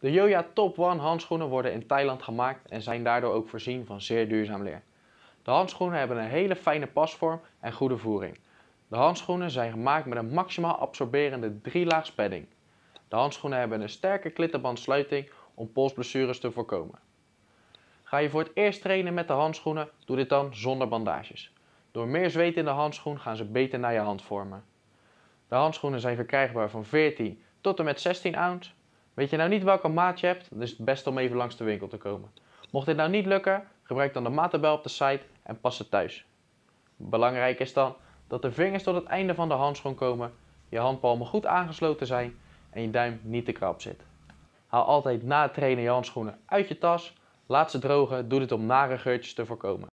De Joja Top One handschoenen worden in Thailand gemaakt en zijn daardoor ook voorzien van zeer duurzaam leer. De handschoenen hebben een hele fijne pasvorm en goede voering. De handschoenen zijn gemaakt met een maximaal absorberende drielaags padding. De handschoenen hebben een sterke klittenbandsluiting om polsblessures te voorkomen. Ga je voor het eerst trainen met de handschoenen, doe dit dan zonder bandages. Door meer zweet in de handschoen gaan ze beter naar je hand vormen. De handschoenen zijn verkrijgbaar van 14 tot en met 16 ounce. Weet je nou niet welke maat je hebt, dan is het best om even langs de winkel te komen. Mocht dit nou niet lukken, gebruik dan de maattabel op de site en pas het thuis. Belangrijk is dan dat de vingers tot het einde van de handschoen komen, je handpalmen goed aangesloten zijn en je duim niet te krap zit. Haal altijd na het trainen je handschoenen uit je tas, laat ze drogen, doe dit om nare geurtjes te voorkomen.